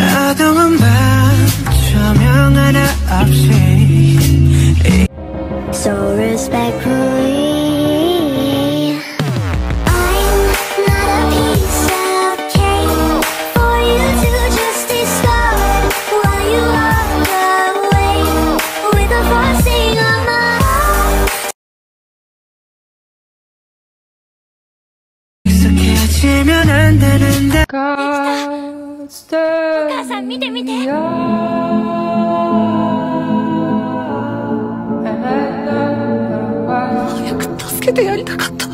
어두운 밤 조명 하나 없이 So respectfully 지면 안 되는데. 가. お母さん見て見て。早く助けてやりたかった。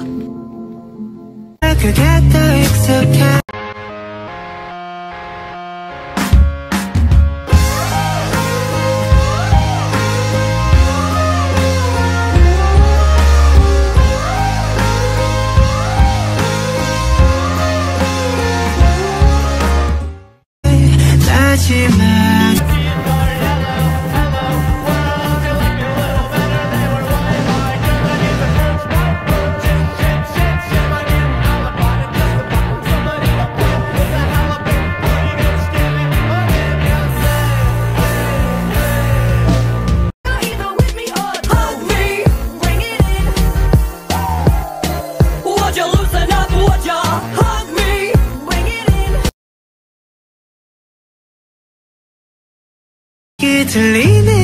to lean in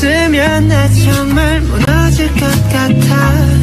있으면 나 정말 무너질 것 같아.